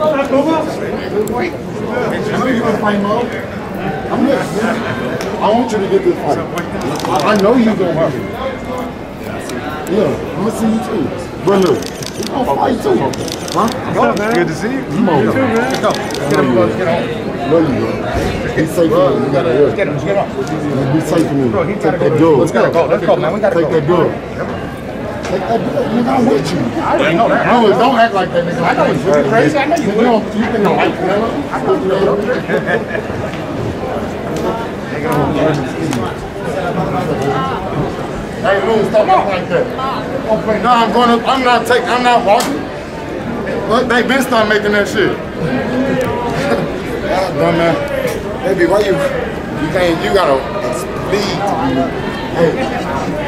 I know you gonna fight Mo. I'm listening. I want you to get this fight. I, I know you're gonna win. Yeah, I'm gonna see you too. But look, you gonna fight too. Huh? Good to see you. Come on, man. Let's go. Get him, let's get home. Love you, bro. Be safe, man. You gotta Let's get him, get him. Be safe for me. Bro, he Take gotta that go. dog. Let's go. Let's go, man. We gotta Take go. that dog. Take that dog. Nigga, I'm with you. I already know that. No, don't act like that, nigga. I know you. You crazy? I know you. You don't, you think I like Canelo? I know you. Hey, Lou, stop acting like that. Don't. No, I'm gonna, I'm not taking, I'm not walking. Look, they been start making that shit. Dumb man. Baby, why you, you can't, you gotta speed. Hey.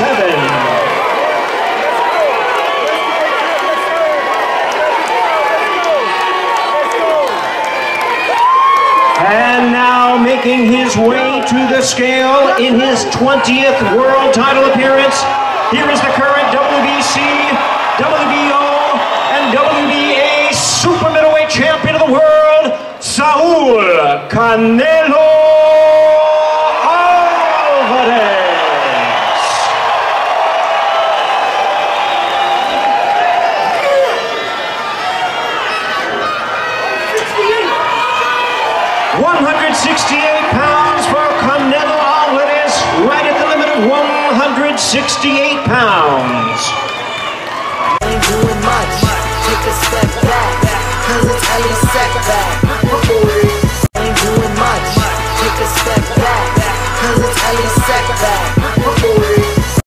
sixty-seven. And now making his way to the scale in his 20th world title appearance. Here is the current WBC, WBO, and WBA super middleweight champion of the world, Saul Canelo 168 pounds for Canelo Alvarez, right at the limit of 168 pounds.